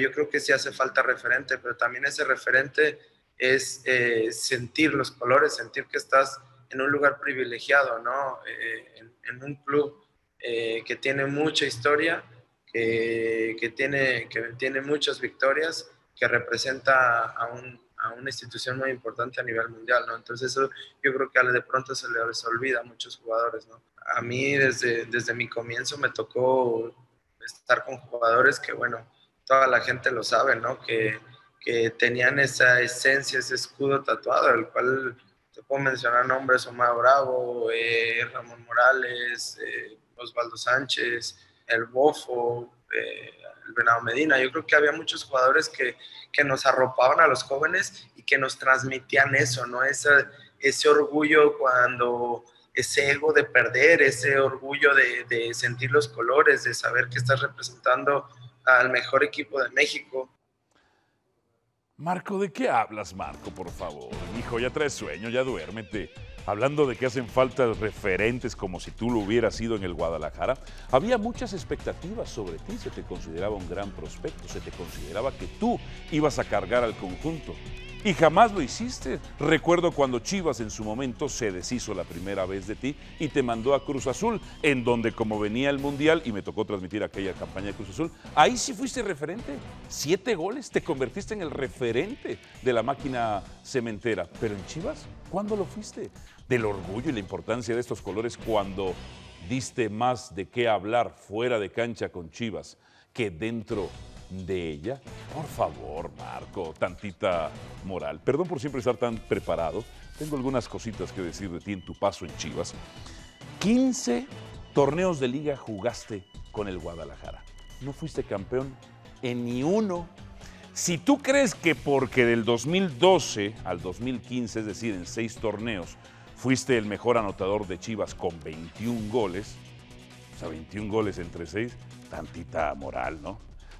yo creo que sí hace falta referente, pero también ese referente es eh, sentir los colores, sentir que estás en un lugar privilegiado, ¿no? Eh, en, un club eh, que tiene mucha historia, que, que, tiene, que tiene muchas victorias, que representa a, un, a, una institución muy importante a nivel mundial, ¿no? Entonces eso yo creo que de pronto se les olvida a muchos jugadores, ¿no? A mí desde, desde mi comienzo me tocó estar con jugadores que, bueno, toda la gente lo sabe, ¿no? Que, que tenían esa esencia, ese escudo tatuado, el cual te puedo mencionar nombres, Omar Bravo, eh, Ramón Morales, eh, Osvaldo Sánchez, el Bofo, eh, el Venado Medina. Yo creo que había muchos jugadores que, que, nos arropaban a los jóvenes y que nos transmitían eso, ¿no? Ese, ese orgullo cuando, ese ego de perder, ese orgullo de, de sentir los colores, de saber que estás representando al mejor equipo de México. Marco, ¿de qué hablas, Marco, por favor? Hijo, ya traes sueño, ya duérmete. Hablando de que hacen falta referentes como si tú lo hubieras sido en el Guadalajara, había muchas expectativas sobre ti, se te consideraba un gran prospecto, se te consideraba que tú ibas a cargar al conjunto y jamás lo hiciste. Recuerdo cuando Chivas en su momento se deshizo la primera vez de ti y te mandó a Cruz Azul, en donde como venía el Mundial y me tocó transmitir aquella campaña de Cruz Azul, ahí sí fuiste referente. Siete goles, te convertiste en el referente de la máquina cementera. Pero en Chivas, ¿cuándo lo fuiste? Del orgullo y la importancia de estos colores cuando diste más de qué hablar fuera de cancha con Chivas que dentro de ella? Por favor, Marco, tantita moral. Perdón por siempre estar tan preparado. Tengo algunas cositas que decir de ti en tu paso en Chivas. 15 torneos de liga jugaste con el Guadalajara. No fuiste campeón en ni uno. Si tú crees que porque del 2012 al 2015, es decir, en seis torneos, fuiste el mejor anotador de Chivas con 21 goles, o sea, 21 goles entre seis, tantita moral, ¿no?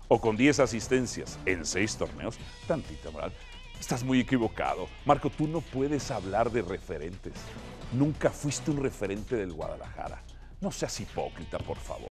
O con 10 asistencias en 6 torneos, tantita moral. Estás muy equivocado. Marco, tú no puedes hablar de referentes. Nunca fuiste un referente del Guadalajara. No seas hipócrita, por favor.